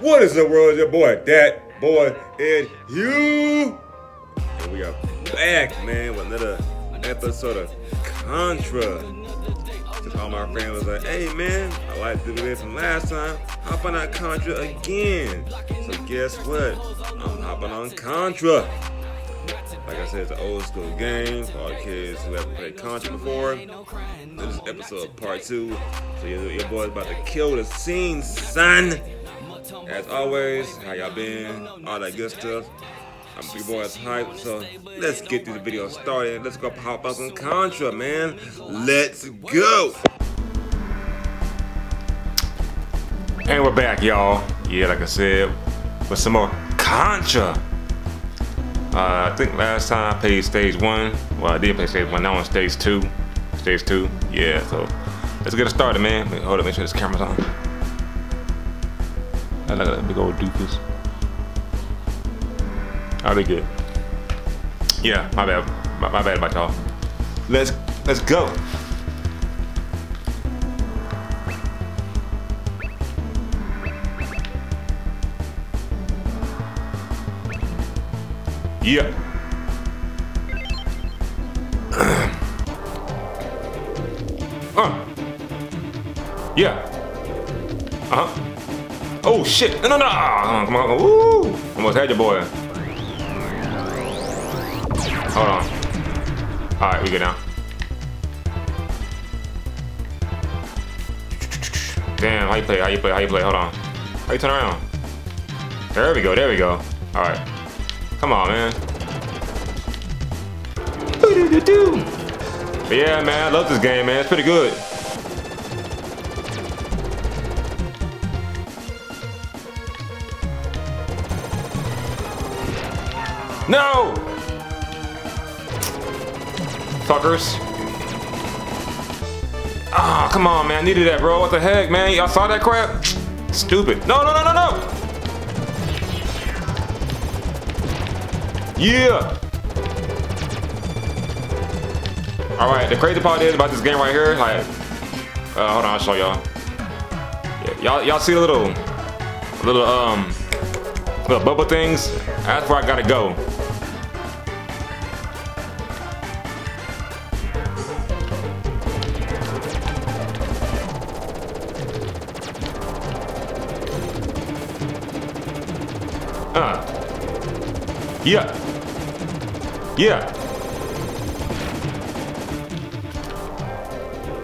What is the world? Your boy, that boy, is you. And we are back, man, with another episode of Contra. All my friends was like, hey man, I like the video from last time. Hop on Contra again. So guess what? I'm hopping on Contra. Like I said, it's an old school game for all kids who haven't played Contra before. This is episode part two. So your, your boy's about to kill the scene, son. As always, how y'all been? All that good stuff. I'm your boy's hype, so let's get this video started. Let's go pop up some Contra, man. Let's go. And we're back, y'all. Yeah, like I said, with some more Contra. Uh, I think last time I played stage one. Well, I did play stage one. Now on stage two. Stage two. Yeah. So let's get it started, man. Hold up. Make sure this camera's on. I look at that big old doofus. Are they good? Yeah. My bad. My, my bad about y'all. Let's let's go. Yeah. uh. Yeah. Uh huh. Oh shit! No, no, no! Come on, Woo! Almost had your boy. Hold on. All right, we good now. Damn, how you play? How you play? How you play? Hold on. How you turn around? There we go. There we go. All right. Come on, man. But yeah, man, I love this game, man. It's pretty good. No! Fuckers. Ah, oh, come on, man. I needed that, bro. What the heck, man? Y'all saw that crap? Stupid. No, no, no, no, no! Yeah! Alright, the crazy part is about this game right here, like, uh, hold on, I'll show y'all. Y'all y'all see the little, little, um, little bubble things? That's where I gotta go. Yeah. Yeah.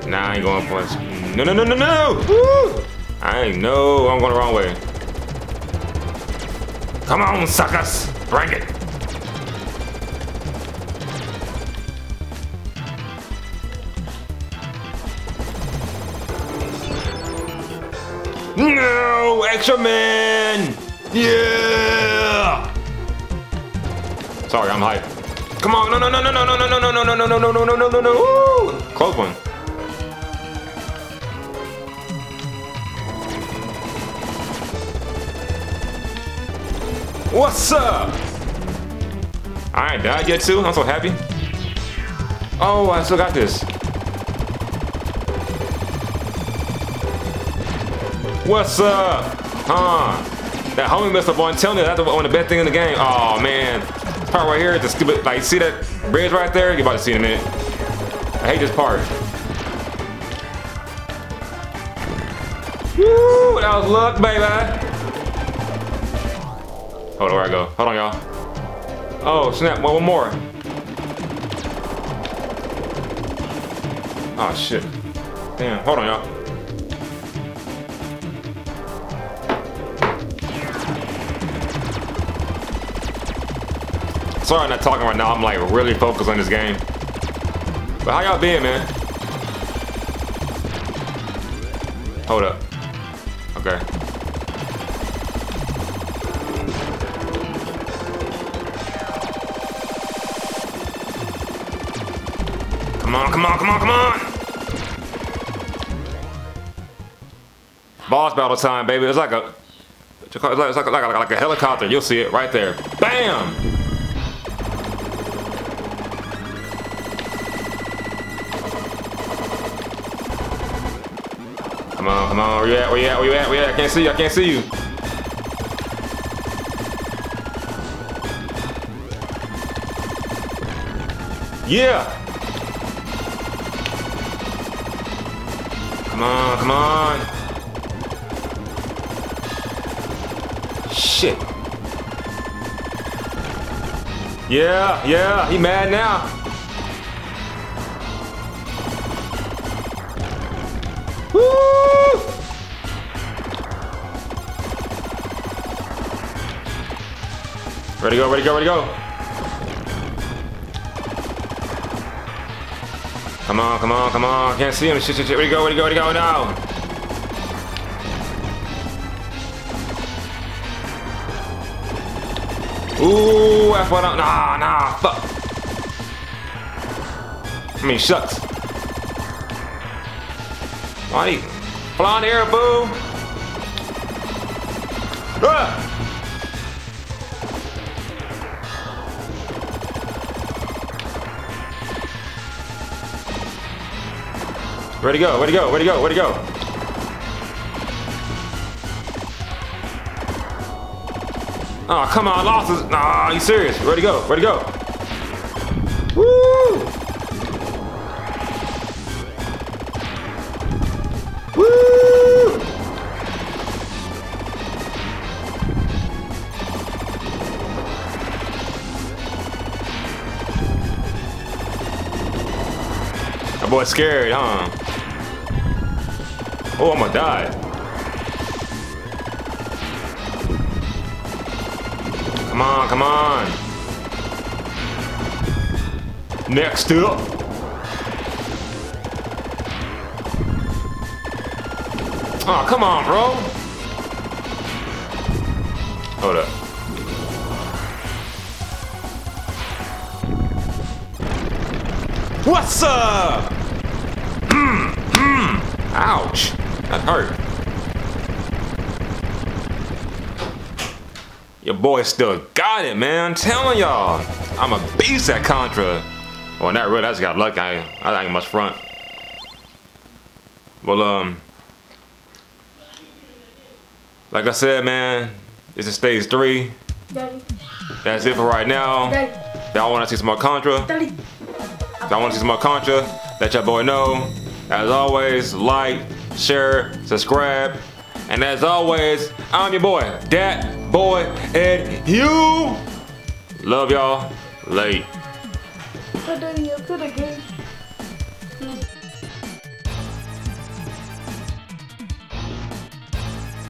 Nah, I ain't going for it. No, no, no, no, no! Woo! I ain't no, I'm going the wrong way. Come on, suckers! Bring it! No! Extra man! Yeah! Sorry, I'm hyped. Come on, no, no, no, no, no, no, no, no, no, no, no, no, no, no, no, no, no, no, Woo! Close one. What's up? Alright, did I get two? I'm so happy. Oh, I still got this. What's up? Huh? That homie messed up on you that's one of the best thing in the game. Oh man. Part right here, the stupid like see that bridge right there? You're about to see in a minute. I hate this part. Woo! That was luck, baby. Hold on, where I go? Hold on, y'all. Oh, snap. One, one more. Oh, shit. Damn. Hold on, y'all. Sorry I'm not talking right now. I'm like really focused on this game. But how y'all been, man? Hold up. Okay. Come on, come on, come on, come on! Boss battle time, baby. It's like a it's like, it's like, like, like a helicopter. You'll see it right there. Bam! Where you at? Where you at? Where you at? Where you at? I can't see you. I can't see you. Yeah! Come on, come on! Shit! Yeah, yeah, he mad now! Woo! Ready to go, ready to go, ready to go. Come on, come on, come on. Can't see him. Shit, shit, shit. Where'd go? Where'd go? Where'd go? No. Ooh, F1 out. Nah, nah, fuck. I mean, shucks. Why fly in boo? Ah! Where'd he go? Where'd he go? Where'd he go? Where'd he go? Oh, come on, lost his. Nah, you serious? Where'd he go? Where'd he go? Woo! Woo! That boy scared, huh? Oh, I'm gonna die. Come on, come on. Next up. Oh, come on, bro. Hold up. What's up? Mm, mm. Ouch. That hurt. Your boy still got it, man. I'm telling y'all. I'm a beast at Contra. Well, not really. I just got lucky. I, I ain't much front. Well, um, like I said, man, this is stage three. Daddy, That's it for right now. Y'all want to see some more Contra? Y'all want to see some more Contra? Let your boy know. As always, like, share, subscribe. And as always, I'm your boy, Dat Boy and you. Love y'all. Late.